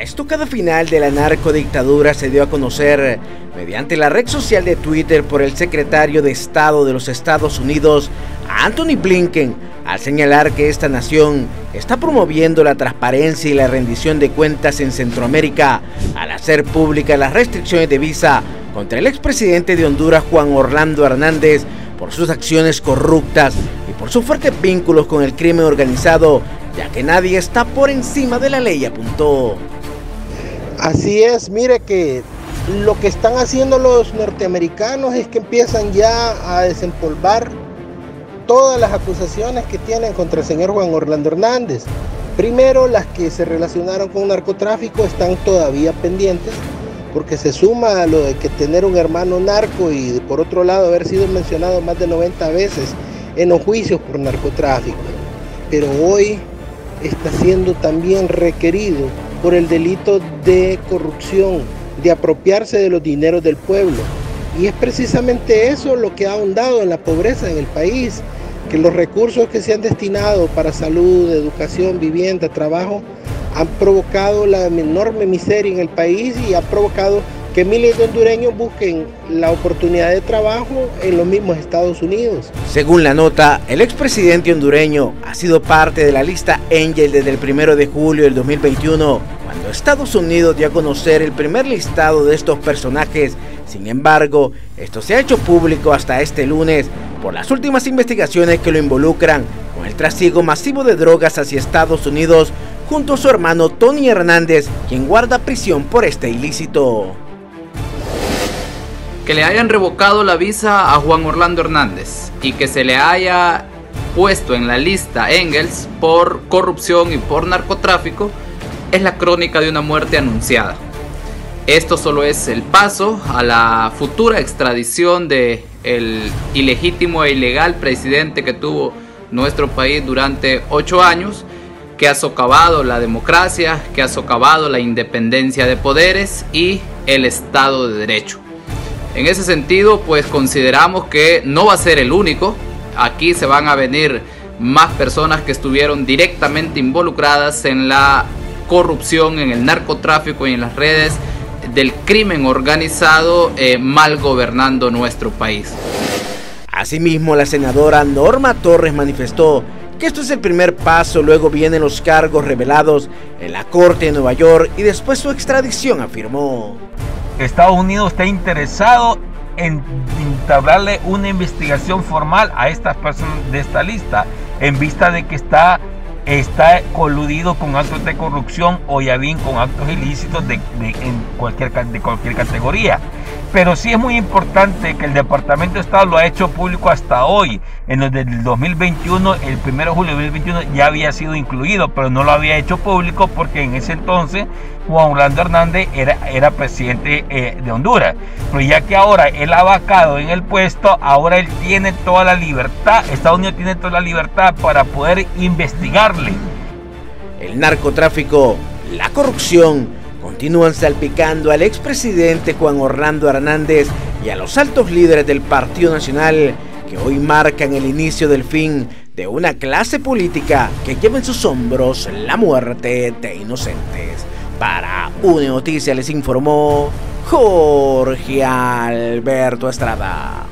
La estocada final de la narcodictadura se dio a conocer mediante la red social de Twitter por el secretario de Estado de los Estados Unidos, Anthony Blinken, al señalar que esta nación está promoviendo la transparencia y la rendición de cuentas en Centroamérica al hacer públicas las restricciones de visa contra el expresidente de Honduras, Juan Orlando Hernández, por sus acciones corruptas y por sus fuertes vínculos con el crimen organizado, ya que nadie está por encima de la ley, apuntó. Así es, mire que lo que están haciendo los norteamericanos es que empiezan ya a desempolvar todas las acusaciones que tienen contra el señor Juan Orlando Hernández. Primero, las que se relacionaron con narcotráfico están todavía pendientes, porque se suma a lo de que tener un hermano narco y por otro lado haber sido mencionado más de 90 veces en los juicios por narcotráfico. Pero hoy está siendo también requerido por el delito de corrupción, de apropiarse de los dineros del pueblo. Y es precisamente eso lo que ha ahondado en la pobreza en el país, que los recursos que se han destinado para salud, educación, vivienda, trabajo, han provocado la enorme miseria en el país y ha provocado que miles de hondureños busquen la oportunidad de trabajo en los mismos Estados Unidos. Según la nota, el expresidente hondureño ha sido parte de la lista Angel desde el 1 de julio del 2021, cuando Estados Unidos dio a conocer el primer listado de estos personajes. Sin embargo, esto se ha hecho público hasta este lunes por las últimas investigaciones que lo involucran con el trasiego masivo de drogas hacia Estados Unidos junto a su hermano Tony Hernández, quien guarda prisión por este ilícito que le hayan revocado la visa a Juan Orlando Hernández y que se le haya puesto en la lista Engels por corrupción y por narcotráfico es la crónica de una muerte anunciada. Esto solo es el paso a la futura extradición de el ilegítimo e ilegal presidente que tuvo nuestro país durante ocho años, que ha socavado la democracia, que ha socavado la independencia de poderes y el Estado de Derecho. En ese sentido, pues consideramos que no va a ser el único. Aquí se van a venir más personas que estuvieron directamente involucradas en la corrupción, en el narcotráfico y en las redes del crimen organizado eh, mal gobernando nuestro país. Asimismo, la senadora Norma Torres manifestó que esto es el primer paso, luego vienen los cargos revelados en la Corte de Nueva York y después su extradición, afirmó. Estados Unidos está interesado en entablarle una investigación formal a estas personas de esta lista, en vista de que está, está coludido con actos de corrupción o ya bien con actos ilícitos de, en cualquier, de cualquier categoría. Pero sí es muy importante que el Departamento de Estado lo ha hecho público hasta hoy. En el 2021, el 1 de julio de 2021 ya había sido incluido, pero no lo había hecho público porque en ese entonces Juan Orlando Hernández era, era presidente eh, de Honduras. Pero ya que ahora él ha vacado en el puesto, ahora él tiene toda la libertad, Estados Unidos tiene toda la libertad para poder investigarle. El narcotráfico, la corrupción, continúan salpicando al expresidente Juan Orlando Hernández y a los altos líderes del Partido Nacional que hoy marcan el inicio del fin de una clase política que lleva en sus hombros la muerte de inocentes. Para Une Noticia les informó Jorge Alberto Estrada.